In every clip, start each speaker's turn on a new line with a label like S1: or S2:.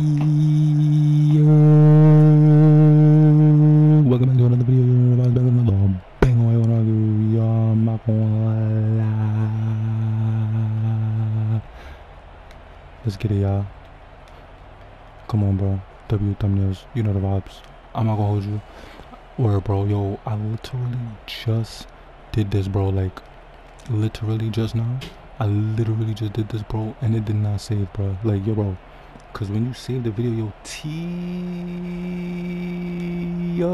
S1: Yo, welcome back to another video. Bang away. Yo, I'm not gonna lie. Let's get it, y'all. Come on, bro. W thumbnails. You know the vibes. I'm not gonna hold you. Word, bro. Yo, I literally just did this, bro. Like, literally just now. I literally just did this, bro, and it did not save, bro. Like, yo, bro. Cause when you save the video, yo, T, yeah,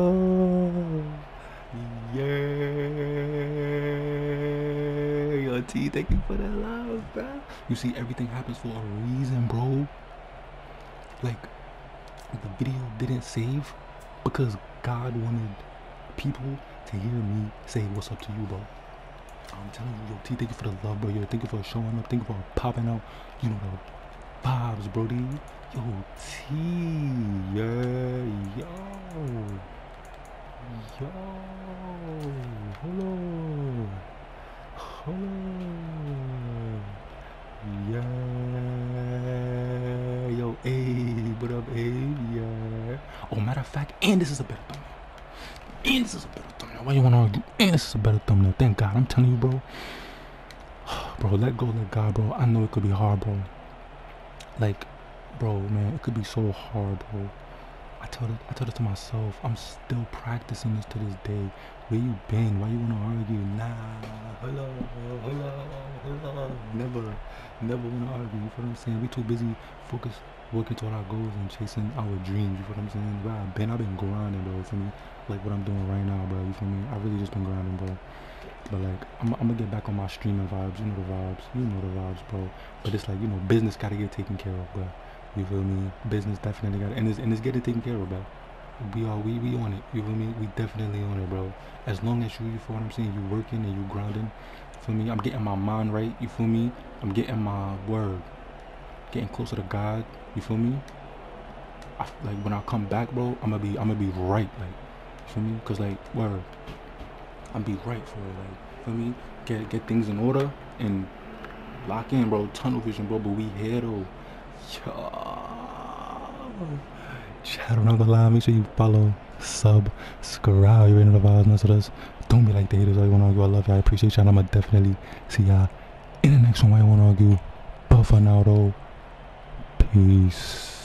S1: yo, T, thank you for that love, bro. You see, everything happens for a reason, bro. Like, the video didn't save because God wanted people to hear me say what's up to you, bro. I'm telling you, yo, T, thank you for the love, bro. Yo, thank you for showing up. Thank you for popping out. You know vibes, Brody. Yo, T, yeah, yo, yo, hello, hello, yeah, yo, hey, what up, hey, yeah. Oh, matter of fact, and this is a better thumbnail. And this is a better thumbnail. Why you wanna argue? And this is a better thumbnail. Thank God. I'm telling you, bro. Bro, let go, let God, bro. I know it could be hard, bro. Like, bro, man, it could be so hard, bro. I told it, I told it to myself. I'm still practicing this to this day. Where you been? Why you wanna argue? Nah, hello, hello, hello. Never, never wanna argue. You feel what I'm saying? We too busy focused, working toward our goals and chasing our dreams. You feel what I'm saying? Where I've been, I've been grinding, bro. For me, like what I'm doing right now, bro. You feel me? I really just been grinding, bro. But like, I'm, I'm gonna get back on my streaming vibes. You know the vibes. You know the vibes, bro. But it's like, you know, business gotta get taken care of, bro. You feel me? Business definitely got and it's and it's getting taken care of, bro. We are we we on it. You feel me? We definitely on it, bro. As long as you, you feel what I'm saying, you working and you grinding. You feel me? I'm getting my mind right. You feel me? I'm getting my word, getting closer to God. You feel me? I, like when I come back, bro, I'm gonna be I'm gonna be right. Like, you feel me? Cause like word, I'm be right for it. Like, feel me? Get get things in order and lock in, bro. Tunnel vision, bro. But we here though. Yo. Chat, I'm gonna. Make sure you follow, sub, subscribe. You ready to the vibes, mess with us. Don't be like the haters. I wanna argue. I love you. I appreciate y'all. I'ma definitely see y'all in the next one. I wanna argue. But for now, though, peace.